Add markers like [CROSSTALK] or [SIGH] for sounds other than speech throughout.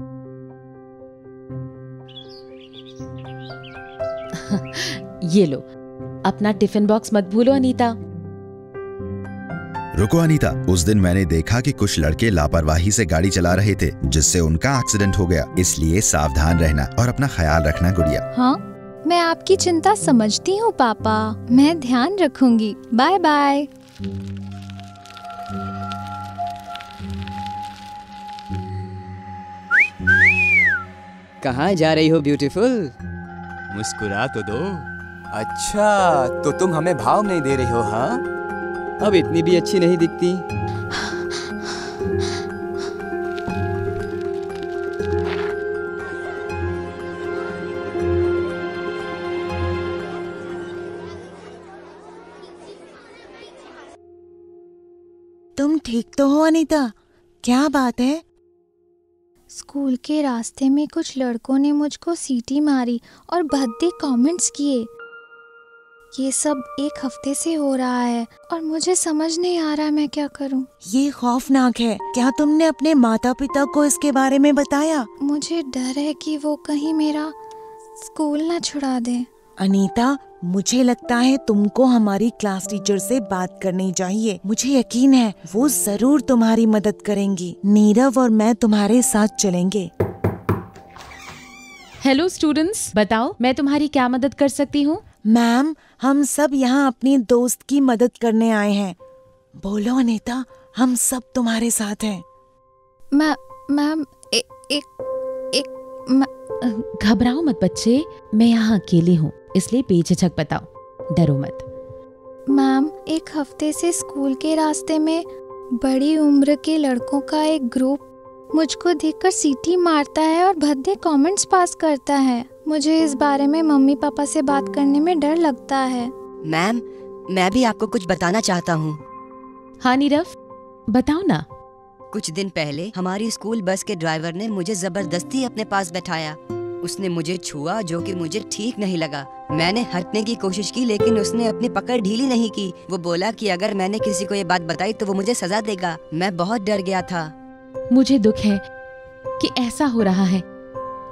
[LAUGHS] ये लो अपना tiffin box मत भूलो अनीता। रुको अनीता। उस दिन मैंने देखा कि कुछ लड़के लापरवाही से गाड़ी चला रहे थे जिससे उनका एक्सीडेंट हो गया। इसलिए सावधान रहना और अपना ख्याल रखना गुड़िया। हाँ मैं आपकी चिंता समझती हूँ पापा। मैं ध्यान रखूँगी। बाय बाय कहाँ जा रही हो ब्यूटीफुल मुस्कुरा तो दो। अच्छा तो तुम हमें भाव नहीं दे रही हो हाँ? अब इतनी भी अच्छी नहीं दिखती। तुम ठीक तो हो अनीता? क्या बात है? स्कूल के रास्ते में कुछ लड़कों ने मुझको सीटी मारी और भद्दे कमेंट्स किए। ये सब एक हफ़्ते से हो रहा है और मुझे समझ नहीं आ रहा मैं क्या करूँ। ये खौफनाक है। क्या तुमने अपने माता पिता को इसके बारे में बताया? मुझे डर है कि वो कहीं मेरा स्कूल ना छुड़ा दे। अनीता मुझे लगता है तुमको हमारी क्लास टीचर से बात करनी चाहिए। मुझे यकीन है वो ज़रूर तुम्हारी मदद करेंगी। नीरव और मैं तुम्हारे साथ चलेंगे। हेलो स्टूडेंट्स बताओ मैं तुम्हारी क्या मदद कर सकती हूँ? मैम हम सब यहाँ अपनी दोस्त की मदद करने आए हैं। बोलो अनीता हम सब तुम्हारे साथ हैं। मैं मैम एक घबराओ मत बच्चे मैं यहाँ अकेली हूँ इसलिए बेझिझक बताओ। डरो मत। मैम एक हफ़्ते से स्कूल के रास्ते में बड़ी उम्र के लड़कों का एक ग्रुप मुझको देखकर सीटी मारता है और भद्दे कमेंट्स पास करता है। मुझे इस बारे में मम्मी पापा से बात करने में डर लगता है। मैम मैं भी आपको कुछ बताना चाहता हूँ। हाँ नीरव बताओ ना। कुछ दिन पहले हमारी स्कूल बस के ड्राइवर ने मुझे ज़बरदस्ती अपने पास बैठाया। उसने मुझे छुआ जो कि मुझे ठीक नहीं लगा। मैंने हटने की कोशिश की, लेकिन उसने अपनी पकड़ ढीली नहीं की। वो बोला कि अगर मैंने किसी को ये बात बताई तो वो मुझे सजा देगा। मैं बहुत डर गया था। मुझे दुख है कि ऐसा हो रहा है।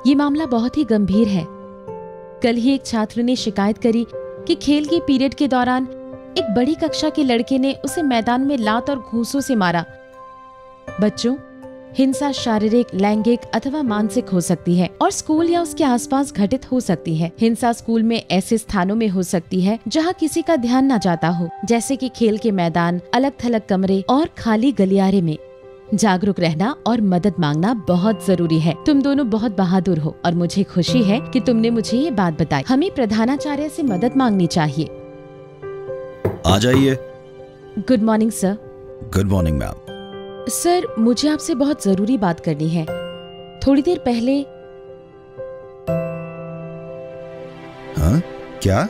ये मामला बहुत ही गंभीर है। कल ही एक छात्र ने शिकायत करी कि खेल के पीरियड के दौरान एक बड़ी कक्षा के लड़के ने उसे मैदान में लात और घूसों से मारा। बच्चों हिंसा शारीरिक लैंगिक अथवा मानसिक हो सकती है और स्कूल या उसके आसपास घटित हो सकती है। हिंसा स्कूल में ऐसे स्थानों में हो सकती है जहाँ किसी का ध्यान न जाता हो जैसे कि खेल के मैदान अलग थलग कमरे और खाली गलियारे में। जागरूक रहना और मदद मांगना बहुत ज़रूरी है। तुम दोनों बहुत बहादुर हो और मुझे खुशी है कि तुमने मुझे ये बात बताई। हमें प्रधानाचार्य से मदद मांगनी चाहिए। आ जाइए। Good morning sir. Good morning ma'am. Sir मुझे आपसे बहुत ज़रूरी बात करनी है। थोड़ी देर पहले हाँ? क्या?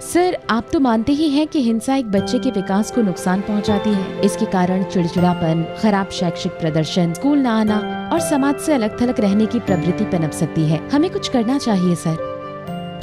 सर आप तो मानते ही हैं कि हिंसा एक बच्चे के विकास को नुकसान पहुंचाती है। इसके कारण चिड़चिड़ापन खराब शैक्षिक प्रदर्शन स्कूल न आना और समाज से अलग थलग रहने की प्रवृत्ति पनप सकती है। हमें कुछ करना चाहिए सर।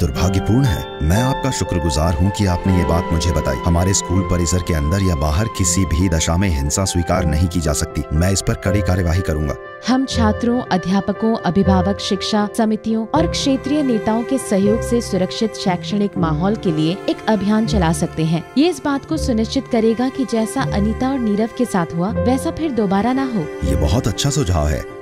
दुर्भाग्यपूर्ण है। मैं आपका शुक्रगुजार हूँ कि आपने ये बात मुझे बताई। हमारे स्कूल परिसर के अंदर या बाहर किसी भी दशा में हिंसा स्वीकार नहीं की जा सकती। मैं इस पर कड़ी कार्यवाही करूँगा। हम छात्रों अध्यापकों अभिभावक शिक्षा समितियों और क्षेत्रीय नेताओं के सहयोग से सुरक्षित शैक्षणिक माहौल के लिए एक अभियान चला सकते हैं। ये इस बात को सुनिश्चित करेगा कि जैसा अनीता और नीरव के साथ हुआ वैसा फिर दोबारा ना हो। ये बहुत अच्छा सुझाव है।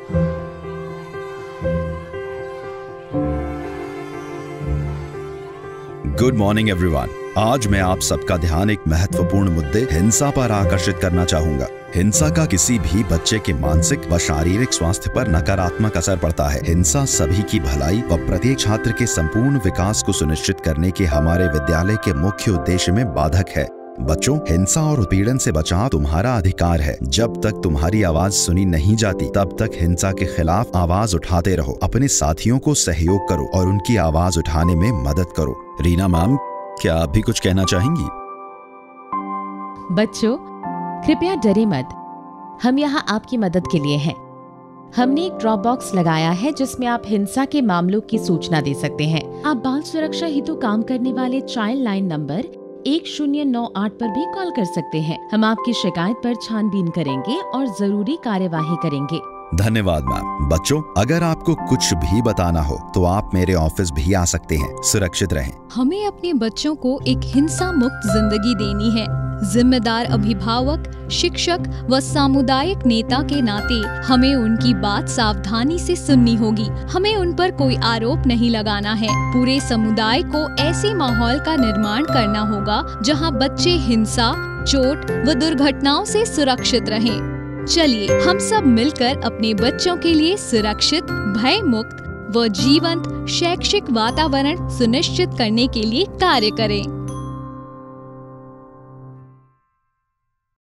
गुड मॉर्निंग एवरीवन आज मैं आप सबका ध्यान एक महत्वपूर्ण मुद्दे हिंसा पर आकर्षित करना चाहूँगा। हिंसा का किसी भी बच्चे के मानसिक व शारीरिक स्वास्थ्य पर नकारात्मक असर पड़ता है। हिंसा सभी की भलाई व प्रत्येक छात्र के संपूर्ण विकास को सुनिश्चित करने के हमारे विद्यालय के मुख्य उद्देश्य में बाधक है। बच्चों, हिंसा और उत्पीड़न से बचाव तुम्हारा अधिकार है। जब तक तुम्हारी आवाज़ सुनी नहीं जाती, तब तक हिंसा के खिलाफ आवाज़ उठाते रहो। अपने साथियों को सहयोग करो और उनकी आवाज़ उठाने में मदद करो। रीना मैम, क्या आप भी कुछ कहना चाहेंगी? बच्चों, कृपया डरे मत। हम यहाँ आपकी मदद के लिए हैं। हमने एक ड्रॉप बॉक्स लगाया है जिसमें आप हिंसा के मामलों की सूचना दे सकते हैं। आप बाल सुरक्षा हेतु काम करने वाले चाइल्ड लाइन नंबर एक शून्य नौ आठ पर भी कॉल कर सकते हैं। हम आपकी शिकायत पर छानबीन करेंगे और ज़रूरी कार्यवाही करेंगे। धन्यवाद मैम बच्चों, अगर आपको कुछ भी बताना हो तो आप मेरे ऑफ़िस भी आ सकते हैं। सुरक्षित रहें। हमें अपने बच्चों को एक हिंसा मुक्त ज़िंदगी देनी है। जिम्मेदार अभिभावक, शिक्षक व सामुदायिक नेता के नाते हमें उनकी बात सावधानी से सुननी होगी। हमें उन पर कोई आरोप नहीं लगाना है। पूरे समुदाय को ऐसे माहौल का निर्माण करना होगा, जहाँ बच्चे हिंसा, चोट व दुर्घटनाओं से सुरक्षित रहें। चलिए, हम सब मिलकर अपने बच्चों के लिए सुरक्षित भय मुक्त व जीवंत, शैक्षिक वातावरण सुनिश्चित करने के लिए कार्य करें।